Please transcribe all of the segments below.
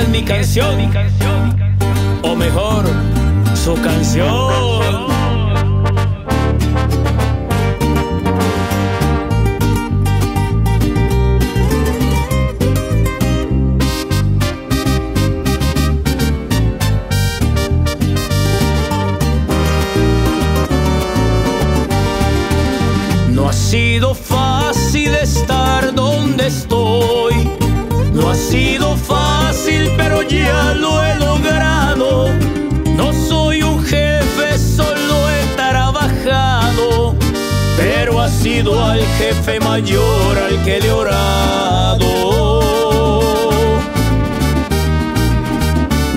es mi canción, o mejor, su canción. No ha sido fácil estar al jefe mayor al que le he orado.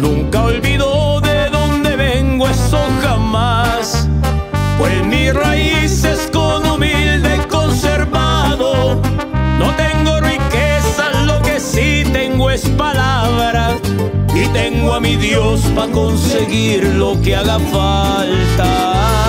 Nunca olvido de dónde vengo, eso jamás. Pues mis raíces con humilde conservado. No tengo riqueza, lo que sí tengo es palabra. Y tengo a mi Dios para conseguir lo que haga falta.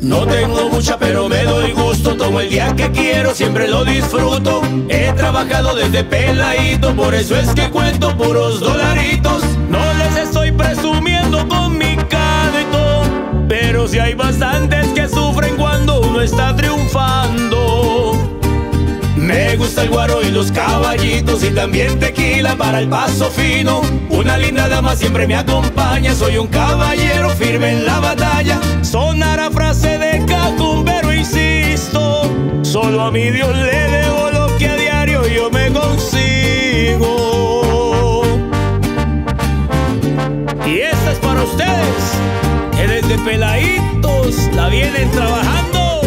No tengo mucha, pero me doy gusto. Tomo el día que quiero, siempre lo disfruto. He trabajado desde peladito, por eso es que cuento puros dolaritos. No les estoy presumiendo con mi crédito, pero si hay bastantes que sufren cuando uno está triunfando. Me gusta el guaro y los caballitos y también tequila para el paso fino. Una linda dama siempre me acompaña, soy un caballero firme en la batalla. Solo a mi Dios le debo lo que a diario yo me consigo. Y esta es para ustedes, que desde peladitos la vienen trabajando.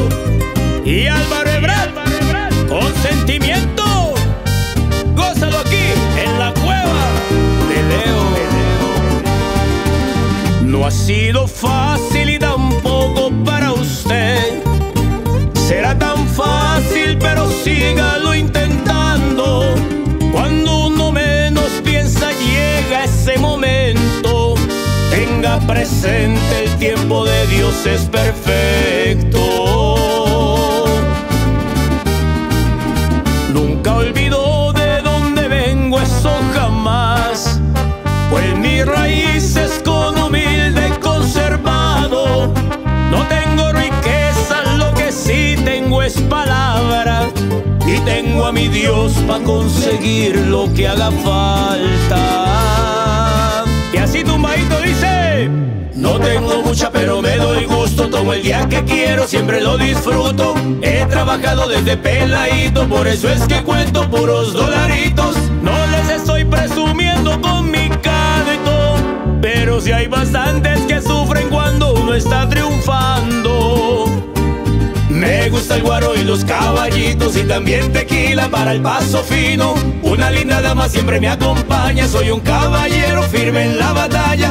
Y Álvaro Ebrard, con sentimiento, gózalo aquí en la cueva de Leo. No ha sido fácil y tampoco para usted. Será tan sígalo intentando. Cuando uno menos piensa, llega ese momento. Tenga presente el tiempo de Dios es perfecto. Nunca olvido Y tengo a mi Dios para conseguir lo que haga falta. Y así tumbadito dice. No tengo mucha, pero me doy gusto. Tomo el día que quiero, siempre lo disfruto. He trabajado desde peladito, por eso es que cuento puros dolaritos. No les estoy presumiendo con mi crédito, pero si hay bastantes que sufren cuando uno está triunfando. El guaro y los caballitos y también tequila para el paso fino. Una linda dama siempre me acompaña, soy un caballero firme en la batalla.